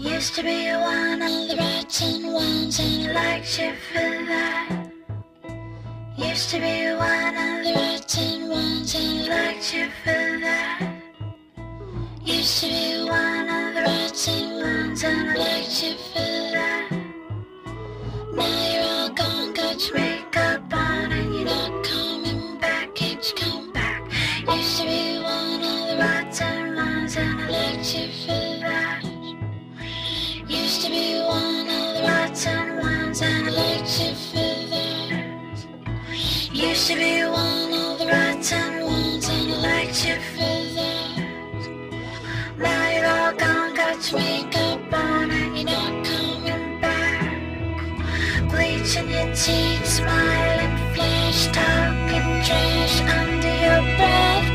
Used to be one of the rotten ones and liked you for that. Used to be one of the rotten ones and liked you for that. Used to be Used to be one of the ones and I liked you for. Now you're all gone, got your makeup on and you're not coming back. Bleaching your teeth, smiling, flash, talking trash under your breath.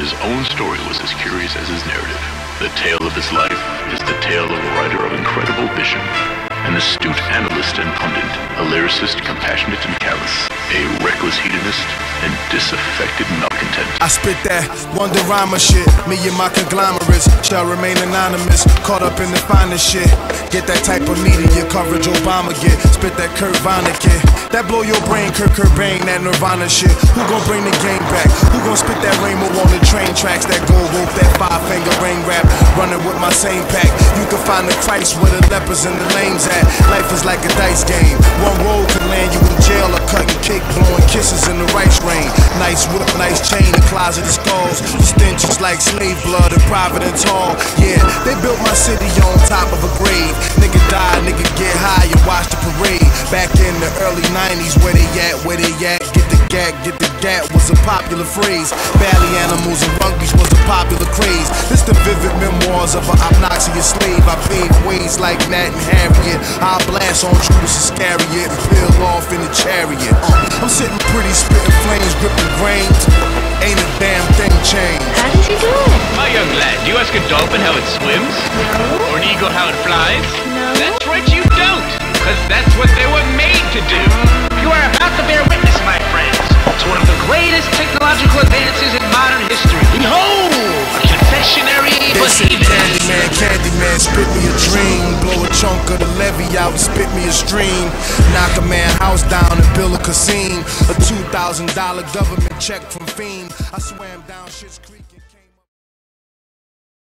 And his own story was as curious as his narrative. The tale of his life is the tale of a writer of incredible vision, an astute analyst and pundit, a lyricist compassionate and callous, a reckless hedonist and disaffected and malcontent. I spit that wonder Wonderama shit. Me and my conglomerates shall remain anonymous. Caught up in the finest shit. Get that type of media coverage Obama get. Spit that Kurt Vonnegut. That blow your brain, Kurt Cobain, that Nirvana shit. Who gon' bring the game back? Who gon' spit that rainbow on the train tracks? That gold rope, that five finger ring rap. Running with my same pack. You can find the Christ where the lepers and the lames at. Life is like a dice game. One roll could land you in jail or cutting cake, blowing kisses in. Nice whip, nice chain, a closet of skulls. The stench is like slave blood in Providence Hall. Yeah, they built my city on top of a grave. Get the gat, get the gat was a popular phrase. Valley animals and rugby's was a popular craze. This the vivid memoirs of an obnoxious slave. I paved ways like Nat and Harriet. I blast on Judas Iscariot and peel off in a chariot. Uh, I'm sitting pretty, spitting flames, gripping grains. Ain't a damn thing changed. How does he do it? My young lad, do you ask a dolphin how it swims? No. Or an eagle how it flies? No. That's right, you don't! Because that's what they were made to do! Dream. Blow a chunk of the levee out and spit me a stream. Knock a man house down and build a casino. A $2,000 government check from Fiend. I swam down shit's creek.